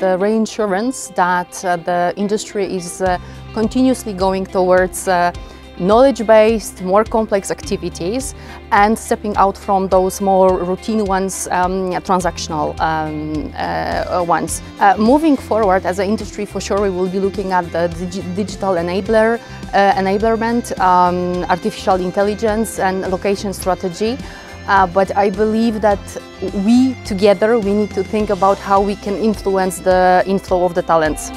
the reinsurance that uh, the industry is uh, continuously going towards uh, knowledge-based, more complex activities and stepping out from those more routine ones, um, transactional um, uh, ones. Uh, moving forward as an industry, for sure, we will be looking at the digi digital enabler, uh, enablement, um, artificial intelligence and location strategy. Uh, but I believe that we together, we need to think about how we can influence the inflow of the talents.